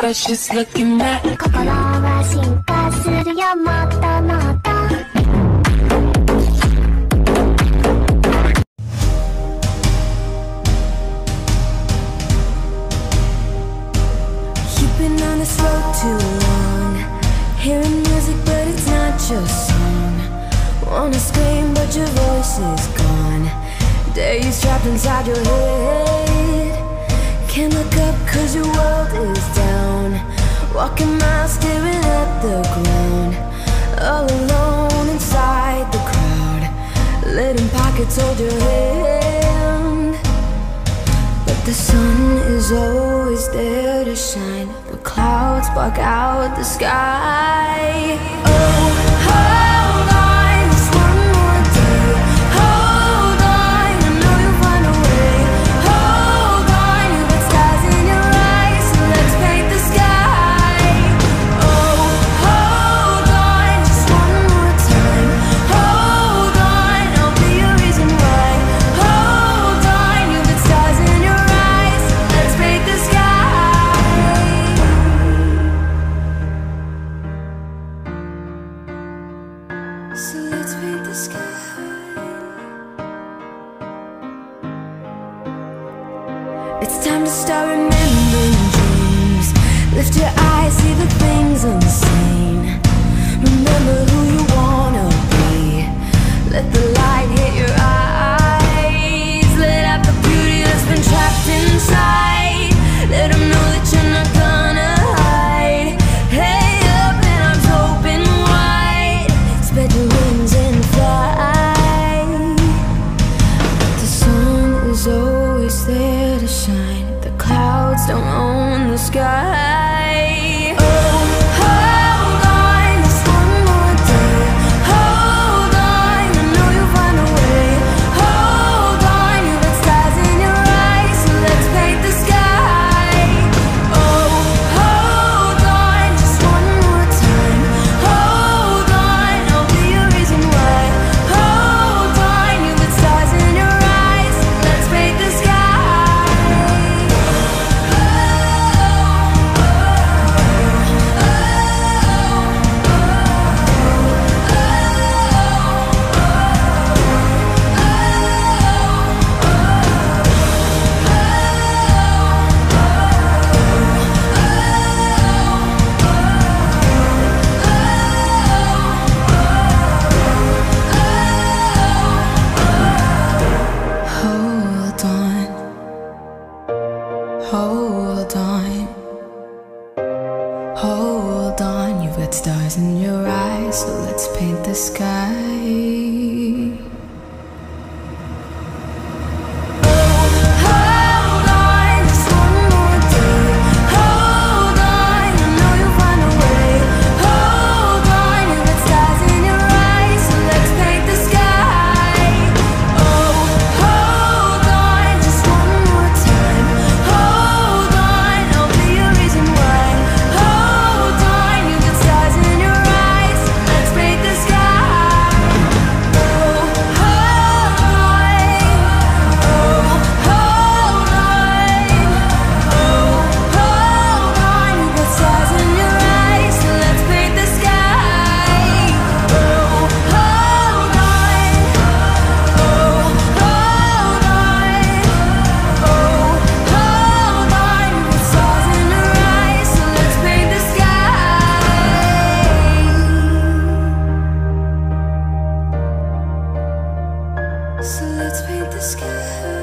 but she's looking back. 心は進化するよもっともっと on too long. Hearing music but it's not your song. Wanna scream but your voice is gone. Days trapped inside your head. Can't look up cause your world is down. Walking miles staring at the ground. All alone inside the crowd. Letting pockets hold your hand. But the sun is always there to shine. The clouds block out the sky. Oh. It's time to start remembering dreams. Lift your eyes, see the things unseen. Remember who you don't own the sky. Hold on, hold on. You've got stars in your eyes, so let's paint the sky. scared.